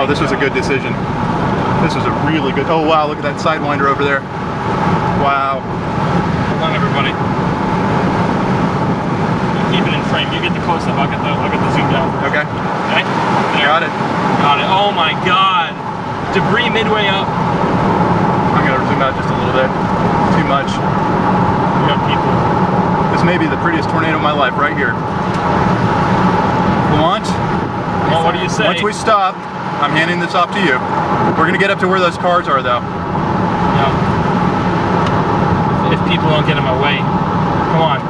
Oh, this was a good decision. This was a really good. Oh wow, look at that sidewinder over there. Wow. Hold on, everybody. Keep it in frame. You get the close up. I'll get the I'll get the zoom down. Okay. Okay. There. Got it. Got it. Oh my God. Debris midway up. I'm gonna zoom out just a little bit. Too much. We got people. This may be the prettiest tornado of my life right here. Launch. Well, what do you say? Once we stop, I'm handing this off to you. We're gonna get up to where those cars are though. Yeah. If people don't get in my way, come on.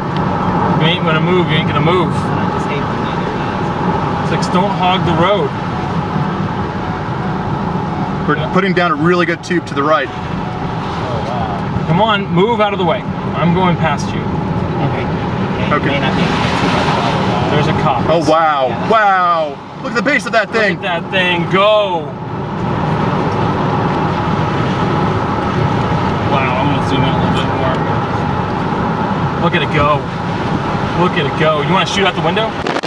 You ain't gonna move. You ain't gonna move. I just hate when neither does. It's like don't hog the road. We're putting down a really good tube to the right. Oh wow. Come on, move out of the way. I'm going past you. Okay. Okay. Okay. May not be able to get too much water though. There's a cop. Oh wow, Yeah. wow! Look at the base of that Look thing. at that thing go. Wow, I'm gonna zoom out a little bit more. Look at it go. Look at it go. You wanna shoot out the window?